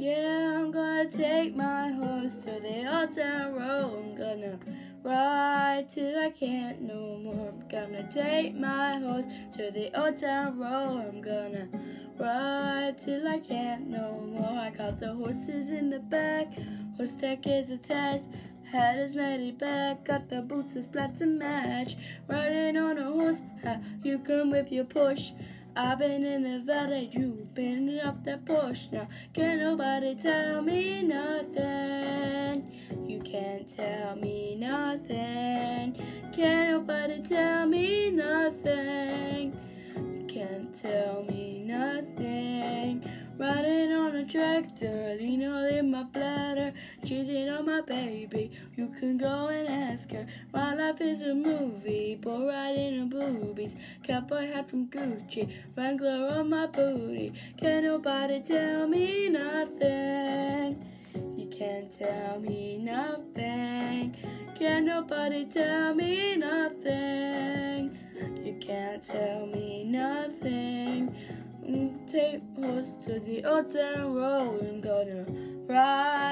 Yeah, I'm gonna take my horse to the old town road. I'm gonna ride till I can't no more. I'm gonna take my horse to the old town road. I'm gonna ride till I can't no more. I got the horses in the back, horse deck is attached. Had is ready back, got the boots and splat to match. Riding on a horse, how you can whip your push. I've been in the valley, you've been up that push. Now, can nobody tell me nothing? You can't tell me nothing. Can nobody tell me nothing? You can't tell me nothing. Riding on a tractor, lean all in my bladder, cheating on my baby. You can go and ask her. My life is a movie, boy riding on boobies. Cowboy hat from Gucci, Wrangler on my booty. Can nobody tell me nothing? You can't tell me nothing. Can nobody tell me nothing? You can't tell me nothing. Mm, Take horse to the old town road. I'm gonna ride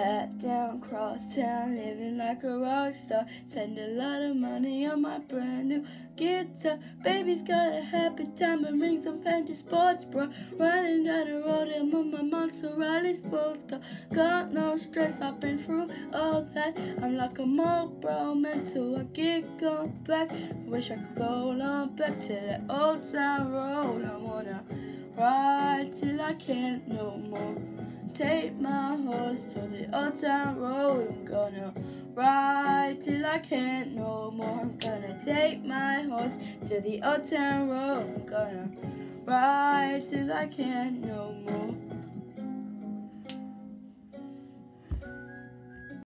Down, cross town, living like a rock star. Spend a lot of money on my brand new guitar. Baby's got a happy time and rings some fancy sports bra. Riding down the road, I'm on my Maserati sports car. Got no stress, I've been through all that. I'm like a mob bro, mental. I get gone back. Wish I could go on back to that old town road. I wanna ride I can't no more. Take my horse to the old town road. I'm gonna ride till I can't no more. I'm gonna take my horse to the old town road. I'm gonna ride till I can't no more.